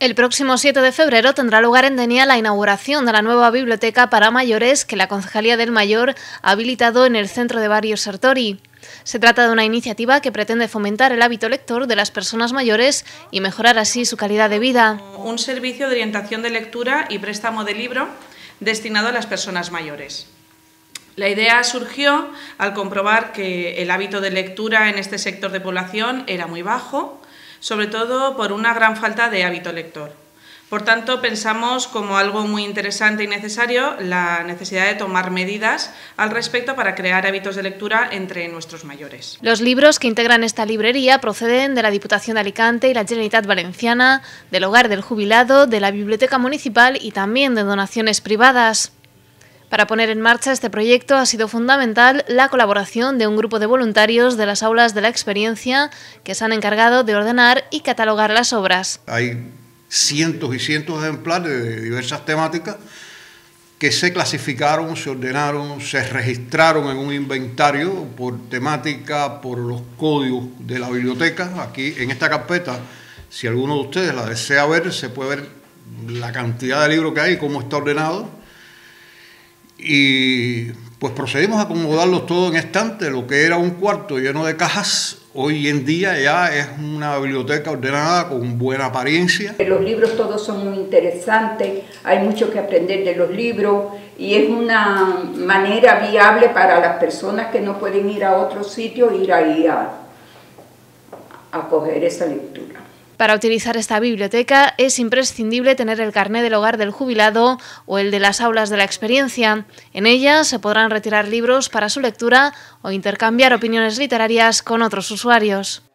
El próximo 7 de febrero tendrá lugar en Denia la inauguración de la nueva biblioteca para mayores que la Concejalía del Mayor ha habilitado en el centro de Barrio Sartori. Se trata de una iniciativa que pretende fomentar el hábito lector de las personas mayores y mejorar así su calidad de vida. Un servicio de orientación de lectura y préstamo de libro destinado a las personas mayores. La idea surgió al comprobar que el hábito de lectura en este sector de población era muy bajo sobre todo por una gran falta de hábito lector. Por tanto, pensamos como algo muy interesante y necesario la necesidad de tomar medidas al respecto para crear hábitos de lectura entre nuestros mayores. Los libros que integran esta librería proceden de la Diputación de Alicante y la Generalitat Valenciana, del Hogar del Jubilado, de la Biblioteca Municipal y también de donaciones privadas. Para poner en marcha este proyecto ha sido fundamental la colaboración de un grupo de voluntarios de las aulas de la experiencia que se han encargado de ordenar y catalogar las obras. Hay cientos y cientos de ejemplares de diversas temáticas que se clasificaron, se ordenaron, se registraron en un inventario por temática, por los códigos de la biblioteca. Aquí en esta carpeta, si alguno de ustedes la desea ver, se puede ver la cantidad de libros que hay, cómo está ordenado y pues procedimos a acomodarlos todos en estante, lo que era un cuarto lleno de cajas, hoy en día ya es una biblioteca ordenada con buena apariencia. Los libros todos son muy interesantes, hay mucho que aprender de los libros y es una manera viable para las personas que no pueden ir a otro sitio, ir ahí a, a coger esa lectura. Para utilizar esta biblioteca es imprescindible tener el carné del hogar del jubilado o el de las aulas de la experiencia. En ella se podrán retirar libros para su lectura o intercambiar opiniones literarias con otros usuarios.